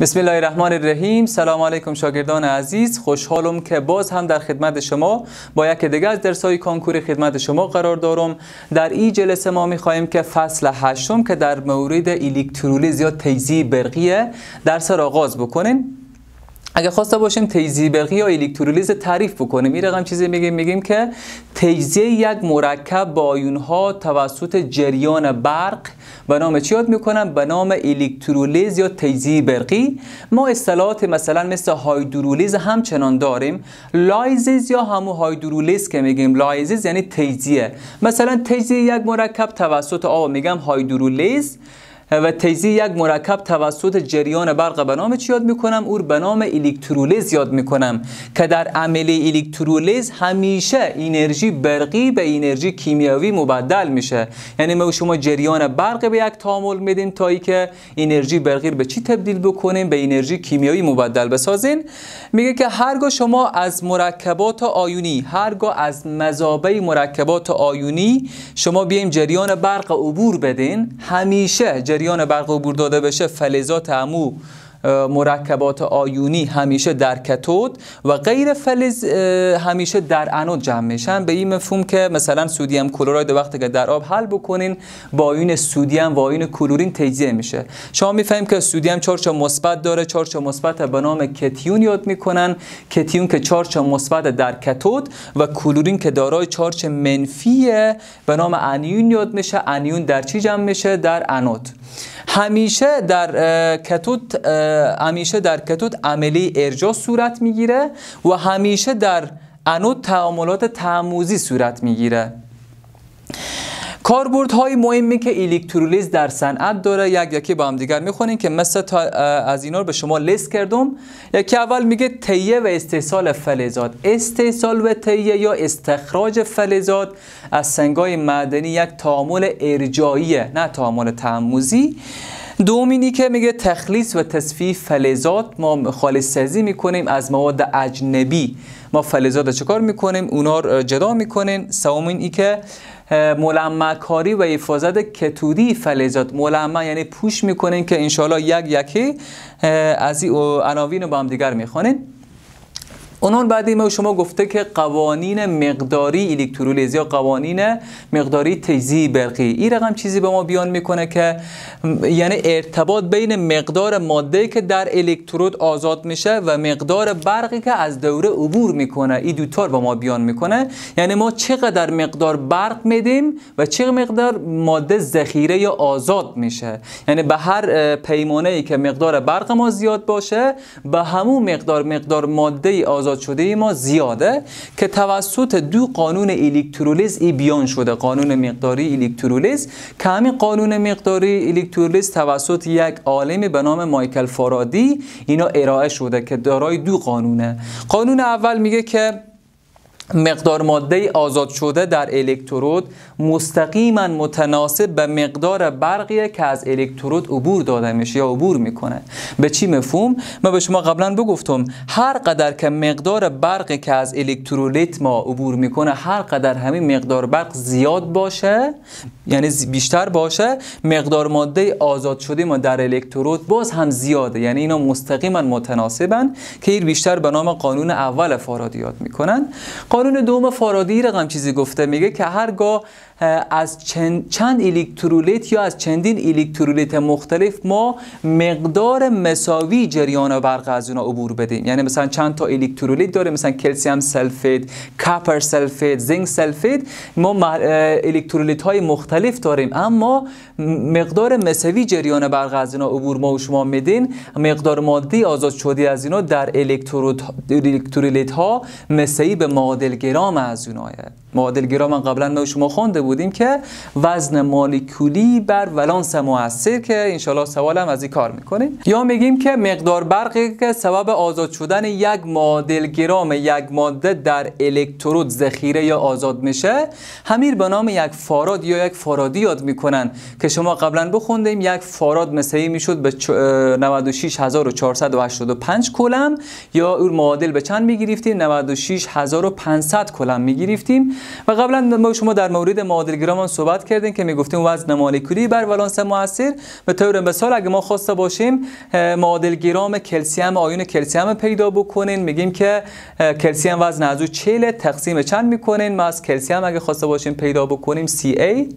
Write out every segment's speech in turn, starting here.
بسم الله الرحمن الرحیم سلام علیکم شاگردان عزیز خوشحالم که باز هم در خدمت شما با یک دیگه از درسای کنکور خدمت شما قرار دارم در این جلسه ما می‌خواهیم که فصل هشتم که در مورد الکترولیز یا تیزی برقیه درس را آغاز بکنین اگه خواسته باشیم تیزی برقی یا الکترولیز تعریف بکنیم این رقم چیزی میگیم میگیم که تیزی یک مرکب با آیون ها توسط جریان برق به نام چی یاد می‌کنم؟ به نام الکترولیز یا تجزیه برقی. ما اصطلاحات مثلا مثل هایدرولیز همچنان داریم. لایزیز یا همو هایدرولیز که میگیم. لایزیز یعنی تجزیه مثلا تجزیه یک مرکب توسط آب میگم هایدرولیز. و تجزیه یک مرکب توسط جریان برق به نام چی یاد می‌کنم؟ او به نام الکترولیز یاد می‌کنم که در عمل الکترولیز همیشه انرژی برقی به انرژی کیمیاوی مبدل میشه. یعنی ما شما جریان برق به یک تعامل میدیم تا ای که انرژی برقی به چی تبدیل بکنیم؟ به انرژی کیمیایی مبدل بسازین میگه که هرگاه شما از مرکبات آیونی هرگاه از مذابه مرکبات آیونی شما بیایم جریان برق عبور بدین همیشه جریان برق عبور داده بشه فلزات عمو مرکبات آیونی همیشه در کتود و غیر فلز همیشه در انود جمع میشن. به این مفهوم که مثلا سودیم کلراید وقتی که در آب حل بکنین با آیون سودیم و آیون کلورین تجزیه میشه. شما می‌فهمیم که سودیم چارچ مثبت داره چارچ مثبت به نام کتیون یاد می‌کنن. کتیون که چارچ مثبت در کتود و کلورین که دارای چارچ منفیه به نام انیون یاد میشه. انیون در چی جمع میشه؟ در انود. همیشه در کتود همیشه در کتود عملی ارجاع صورت می‌گیره و همیشه در انود تعاملات تعموزی صورت می‌گیره. های مهمی که الکترولیز در صنعت داره یک یکی با هم دیگر می‌خونیم که مثل تا از اینا رو به شما لیست کردم. یکی اول میگه تیه و استحصال فلزات. استحصال و تیه یا استخراج فلزات از سنگای معدنی یک تعامل ارجاعیه نه تعامل تعموزی. دومینی که میگه تخلیص و تصفیه فلزات ما خالص سازی می‌کنیم از مواد اجنبی. ما فلزات چکار می‌کنیم؟ اونا رو جدا می‌کنیم. سومین ای که ملمع کاری و حفاظت کتودی فلزات. ملمع یعنی پوش می‌کنین که انشالله یک یکی از این عناوین رو با هم دیگر می‌خوانین اونون بعدی ما شما گفته که قوانین مقداری الکترولیز یا قوانین مقداری تیزی برقی این رقم چیزی به ما بیان می‌کنه که یعنی ارتباط بین مقدار ماده که در الکترود آزاد میشه و مقدار برقی که از دوره عبور می‌کنه. این دوتار به ما بیان می‌کنه. یعنی ما چقدر مقدار برق میدیم و چه مقدار ماده ذخیره یا آزاد میشه. یعنی به هر پیمانه ای که مقدار برق ما زیاد باشه به همون مقدار مقدار ماده آزاد آزاد شده ما زیاده که توسط دو قانون الکترولیز ای بیان شده قانون مقداری الکترولیز. که همین قانون مقداری الکترولیز توسط یک عالمی به نام مایکل فارادی اینا ارائه شده که دارای دو قانونه. قانون اول میگه که مقدار ماده آزاد شده در الکترود مستقیما متناسب به مقدار برقیه که از الکترود عبور داده میشه یا عبور می‌کنه. به چی مفهوم؟ من به شما قبلا بگفتم هر قدر که مقدار برقی که از الکترولیت ما عبور می‌کنه هر قدر همین مقدار برق زیاد باشه یعنی بیشتر باشه مقدار ماده آزاد شده ما در الکترود باز هم زیاده. یعنی اینا مستقیما متناسبن که این بیشتر به نام قانون اول فارادی یاد می‌کنن. قانون دوم فارادی رقم چیزی گفته. میگه که هرگاه از چند, چند الکترولیت یا از چندین الکترولیت مختلف ما مقدار مساوی جریان برق از اونا عبور بدیم. یعنی مثلا چند تا الکترولیت داریم مثلا کلسیم سلفید کاپر سلفید زنک سلفید ما الکترولیت های مختلف داریم. اما مقدار مساوی جریان برق از اینا عبور ما و شما میدین مقدار مادی آزاد شده از اینا در الکترولیت ها مساوی به معادل گرام از اونایه معادل گرام من قبلا ما شما خونده بودیم که وزن مولکولی بر ولانس موثر که انشالله سوال هم از این کار می‌کنیم. یا میگیم که مقدار برقی که سبب آزاد شدن یک معادل گرام یک ماده در الکترود ذخیره یا آزاد میشه همیر به نام یک فاراد یا یک فارادی یاد می‌کنن که شما قبلا بخوندیم یک فاراد مثلی می‌شد به 96485 کلم یا اون معادل به چند می‌گرفتیم؟ 96500 کلم می‌گرفتیم. و قبلا ما شما در مورد معادل گرام صحبت کردیم که می‌گفتیم وزن مولکولی بر ولانس موثر به طور مثال اگه ما خواسته باشیم معادل گرام کلسیم آیون کلسیم پیدا بکنین. میگیم که کلسیم وزن از او 40 تقسیم چند می‌کنین؟ ما از کلسیم اگه خواسته باشیم پیدا بکنیم CA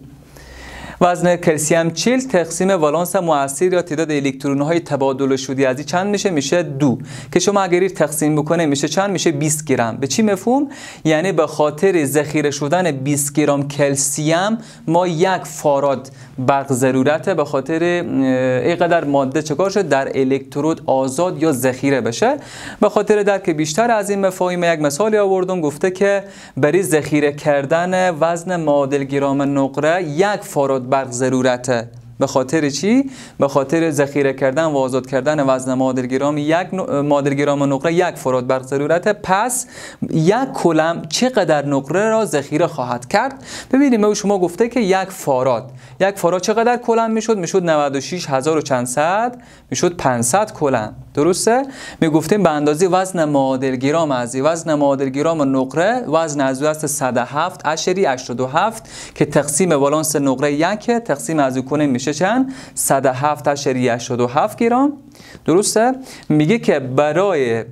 وزن کلسیم 40 تقسیم والانس مؤثر یا تعداد الکترون های تبادل شدی ازی چند میشه؟ میشه دو. که شما اگر تقسیم بکنه میشه چند؟ میشه 20 گرم. به چی مفهوم؟ یعنی به خاطر ذخیره شدن 20 گرم کلسیم ما یک فاراد برق ضرورته به خاطر اینقدر ماده چکار شد؟ در الکترود آزاد یا ذخیره بشه. به خاطر درک بیشتر از این مفاهیم یک مثالی آوردم. گفته که برای ذخیره کردن وزن معادل گرام نقره یک فاراد برق ضرورته. به خاطر چی؟ به خاطر ذخیره کردن و آزاد کردن وزن معادل گرام یک معادل گرام نقره یک فراد بر ضرورت. پس یک کلم چقدر نقره را ذخیره خواهد کرد؟ ببینیم شما گفته که یک فاراد یک فاراد چقدر کلم می‌شد؟ می‌شد 96 هزار و چند صد می‌شد 500 کلم. درسته؟ می گفتیم به اندازه وزن معادل گرام از وزن معادل گرام نقره وزن از است 107 اشری 87 که تقسیم والانس نقره یک تقسیم از کنه میشه چند؟ 107 اشری 87 گرم درسته؟ میگه که برای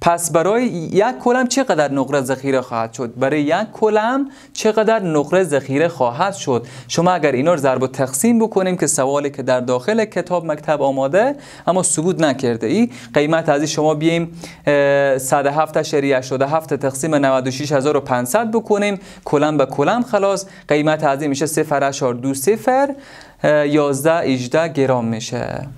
پس برای یک کلم چقدر نقره ذخیره خواهد شد؟ برای یک کلم چقدر نقره ذخیره خواهد شد؟ شما اگر اینا رو ضرب و تقسیم بکنیم که سوالی که در داخل کتاب مکتب آماده اما ثبوت نکرده ای قیمت از شما بییم 107 شریعه شده 7 تقسیم 96500 بکنیم کلم به کلم خلاص قیمت از میشه 0.2 صفر 11 18 گرام میشه.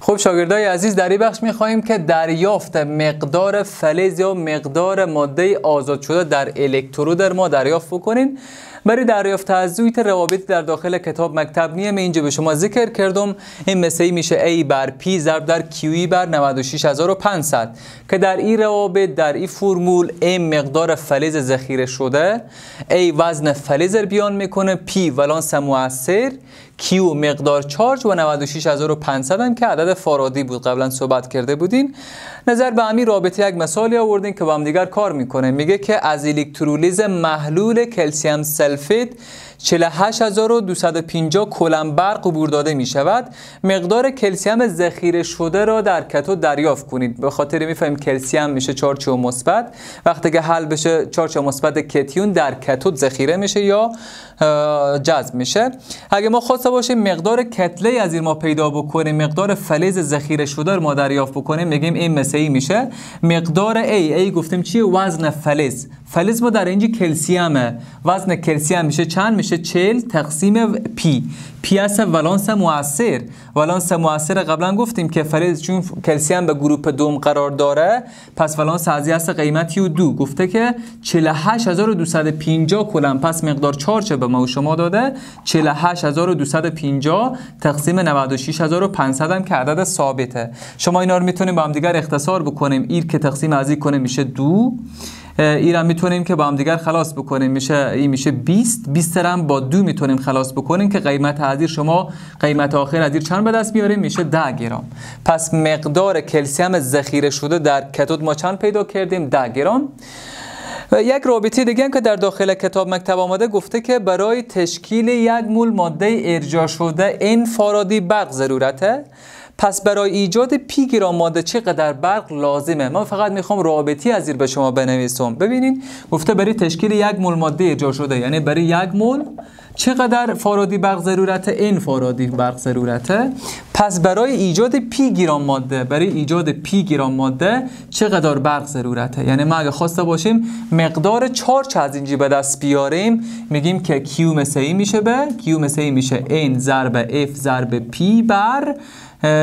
خب شاگردای عزیز در این بخش می‌خواهیم که دریافت مقدار فلز یا مقدار ماده آزاد شده در الکترود ما دریافت بکنین. برای دریافت از روابط در داخل کتاب مکتب نیم. اینجا به شما ذکر کردم. این مثلی میشه A بر P ضرب در QE بر 96500 که در این روابط در این فرمول A مقدار فلز ذخیره شده. A وزن فلز بیان می‌کنه. P ولانس مؤثر. Q مقدار چارج و 96500 هم که عدد فارادی بود. قبلا صحبت کرده بودین. نظر به همین رابطه یک مثالی آوردین که با هم دیگر کار می‌کنه. میگه که از الکترولیز محلول کلسیم سلفید 48250 کلم برق عبور داده می شود. مقدار کلسیم ذخیره شده را در کتود دریافت کنید. به خاطر می‌فهمیم کلسیم میشه چارچوب مثبت. وقتی که حل بشه چارج مثبت کتیون در کتود ذخیره میشه یا جذب میشه. اگه ما خواسته باشیم مقدار کتله از این ما پیدا بکنیم مقدار فلز ذخیره شده رو ما دریافت بکنیم میگیم این مثلی میشه. مقدار A A گفتیم چیه؟ وزن فلز. فلز ما در اینجا کلسیمه. وزن کلسیم میشه چند؟ میشه 40 تقسیم پی. پی اس ولانس موثر ولانس موثر قبلا گفتیم که فلز چون کلسیم به گروپ دوم قرار داره پس ولانس ازی است قیمتی و دو. گفته که 48250 کلم پس مقدار چارچ به ما و شما داده؟ 48250 تقسیم 96500 هم که عدد ثابته. شما اینا رو می‌تونیم با هم دیگر اختصار بکنیم. ایر که تقسیم ازی کنه میشه دو. ایران می‌تونیم که با هم دیگر خلاص بکنیم. میشه این میشه 20 20 هم با دو می‌تونیم خلاص بکنیم که قیمت حاضر شما قیمت آخر حاضر چند به دست بیاریم؟ میشه 10 گرم پس مقدار کلسیم ذخیره شده در کتود ما چند پیدا کردیم؟ 10 گرم یک رابطه دیگه هم که در داخل کتاب مکتب آمده گفته که برای تشکیل یک مول ماده ارجاع شده این فارادی برق ضرورته. پس برای ایجاد پی گرام ماده چقدر برق لازمه؟ من فقط می‌خوام رابطی از زیر به شما بنویسم. ببینین گفته برای تشکیل یک مول ماده ایجاد شده. یعنی برای یک مول چقدر فارادی برق ضرورته؟ این فارادی برق ضرورته. پس برای ایجاد پی گرام ماده برای ایجاد پی گرام ماده چقدر برق ضرورته؟ یعنی ما اگه خواسته باشیم مقدار چارچ از اینجا به دست بیاریم میگیم که Q مثل میشه به Q مثل میشه N ضرب F ضرب P بر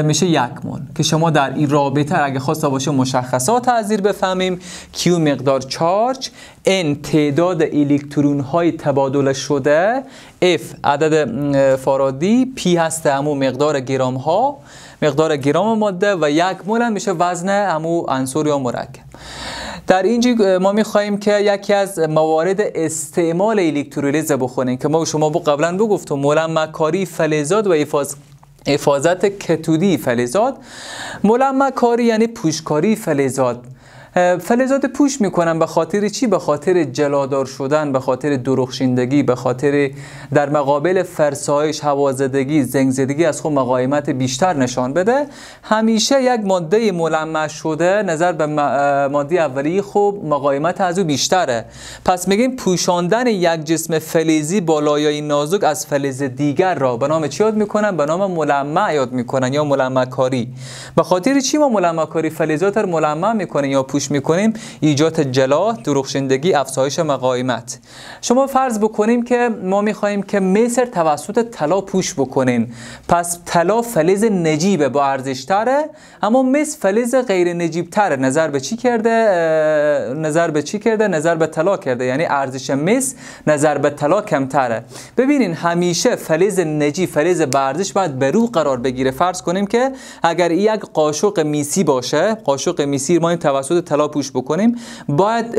میشه یک مول که شما در این رابطه اگه خواسته باشه مشخصات زیر بفهمیم. Q مقدار چارج N تعداد الکترون های تبادل شده. F عدد فارادی. P هست همو مقدار گرام ها مقدار گرام ماده و یک مول میشه وزن همو عنصر یا مرکب. در اینجا ما می‌خواهیم که یکی از موارد استعمال الکترولیز بخونیم که ما شما بو قبلا بگفتم مولمکاری فلزات و افاز افاظت کتودی فلزات ملمع کاری یعنی پوشکاری فلزات. فلزات پوش می‌کنن به خاطر چی؟ به خاطر جلادار شدن به خاطر درخشندگی به خاطر در مقابل فرسایش هوازدگی زنگزدگی از خود مقایمت بیشتر نشان بده. همیشه یک ماده ملمع شده نظر به ماده اولیه خوب مقایمت از او بیشتره. پس میگیم پوشاندن یک جسم فلزی بالای نازک از فلز دیگر را به نام چی یاد می‌کنن؟ به نام ملمع یاد می‌کنن یا ملمع کاری به خاطر چی ما ملمع کاری فلزات رو ملمع می‌کنیم یا پوش می‌کنیم ایجاد جلا درخشندگی افزایش مقاومت. شما فرض بکنیم که ما می‌خواهیم که مصر توسط طلا پوش بکنین پس طلا فلز نجیبه با ارزش تره اما مس فلز غیر نجیب تره نظر به چی کرده؟ نظر به چی کرده؟ نظر به طلا کرده. یعنی ارزش مس نظر به طلا کمتره. ببینین همیشه فلز نجیب فلز ارزش باید به رو قرار بگیره. فرض کنیم که اگر یک قاشق میسی باشه قاشق میسی ما توسط طلا پوش بکنیم. باید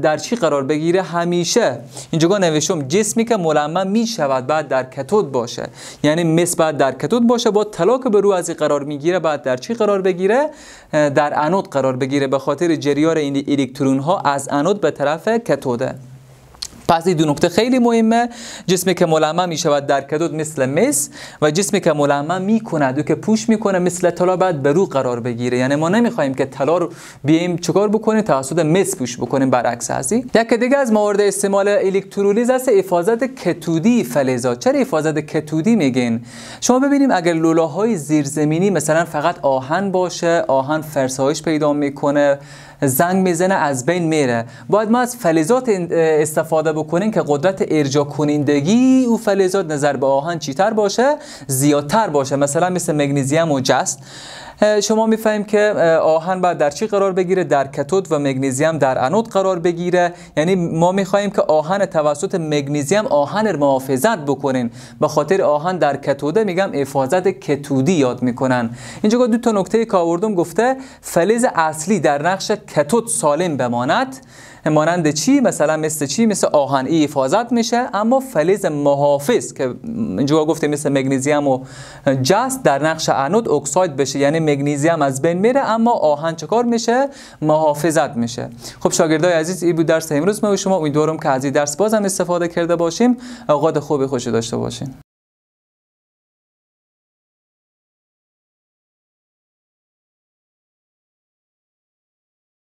در چی قرار بگیره؟ همیشه. اینجا نوشتم جسمی که ملمع می شود بعد در کتود باشه. یعنی مس بعد در کتود باشه. با طلا که به رو از قرار می‌گیره بعد در چی قرار بگیره؟ در انود قرار بگیره. به خاطر جریان این الکترون ها از انود به طرف کتوده. پس این دو نکته خیلی مهمه. جسمی که ملمع می شود در کدود مثل مس و جسمی که ملمع می کند و که پوش می‌کنه مثل طلا باید به رو قرار بگیره. یعنی ما نمی‌خوایم که طلا رو بیایم چکار بکنیم؟ توسط مس پوش بکنیم برعکس ازی یک دیگه از موارد استعمال الکترولیز است افاضت کتودی فلزات. چرا افاضت کتودی میگین؟ شما ببینیم اگر لولاهای زیرزمینی مثلا فقط آهن باشه آهن فرسایش پیدا می‌کنه زنگ می‌زنه از بین میره. باید ما از فلزات استفاده بکنیم که قدرت ارجا کنندگی او فلزات نظر به آهن چیتر باشه زیادتر باشه. مثلا مثل مگنیزیم و جست. شما می‌فهمیم که آهن باید در چی قرار بگیره؟ در کتود و مگنیزیم در انود قرار بگیره. یعنی ما می‌خواهیم که آهن توسط مگنیزیم آهن محافظت بکنین به خاطر آهن در کتوده میگم افاظت کتودی یاد می‌کنن. اینجا دو تا نکته که آوردم گفته فلز اصلی در نقش کتود سالم بماند. مانند چی؟ مثلا مثل چی؟ مثل آهن. ای حفاظت میشه اما فلز محافظ که اینجا گفته مثل مگنیزیم و جست در نقش انود اکساید بشه یعنی مگنیزیم از بین میره اما آهن چکار میشه؟ محافظت میشه. خب شاگردای عزیز این بود درس امروز. ما و شما امیدوارم که از این درس بازم استفاده کرده باشیم. اوقات خوبی خوشی داشته باشین.